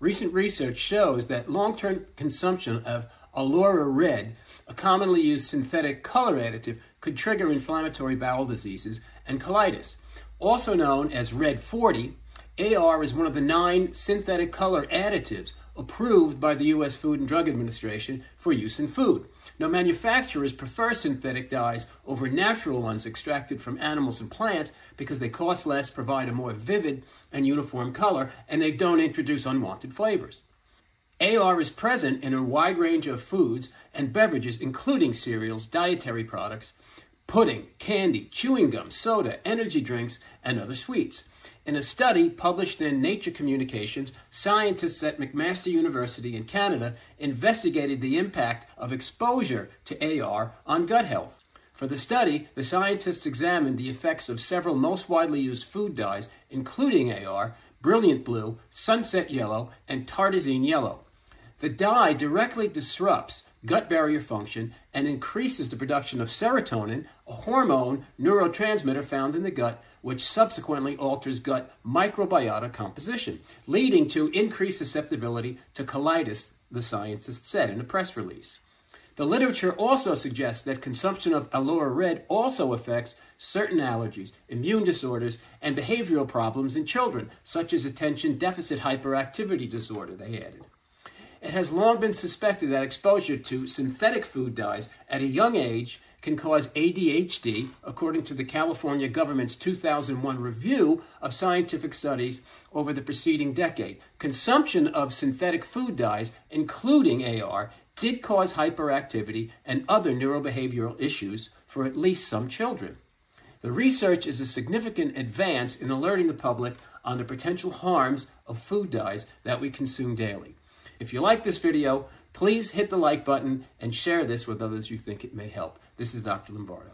Recent research shows that long-term consumption of Allura Red, a commonly used synthetic color additive, could trigger inflammatory bowel diseases and colitis. Also known as Red 40, AR is one of the nine synthetic color additives approved by the U.S. Food and Drug Administration for use in food. Now, manufacturers prefer synthetic dyes over natural ones extracted from animals and plants because they cost less, provide a more vivid and uniform color, and they don't introduce unwanted flavors. AR is present in a wide range of foods and beverages, including cereals, dietary products, pudding, candy, chewing gum, soda, energy drinks, and other sweets. In a study published in Nature Communications, scientists at McMaster University in Canada investigated the impact of exposure to AR on gut health. For the study, the scientists examined the effects of several most widely used food dyes, including AR, brilliant blue, sunset yellow, and tartrazine yellow. The dye directly disrupts gut barrier function and increases the production of serotonin, a hormone neurotransmitter found in the gut, which subsequently alters gut microbiota composition, leading to increased susceptibility to colitis, the scientists said in a press release. The literature also suggests that consumption of Allura Red also affects certain allergies, immune disorders, and behavioral problems in children, such as attention deficit hyperactivity disorder, they added. It has long been suspected that exposure to synthetic food dyes at a young age can cause ADHD, according to the California government's 2001 review of scientific studies over the preceding decade. Consumption of synthetic food dyes, including AR, did cause hyperactivity and other neurobehavioral issues for at least some children. The research is a significant advance in alerting the public on the potential harms of food dyes that we consume daily. If you like this video, please hit the like button and share this with others you think it may help. This is Dr. Lombardo.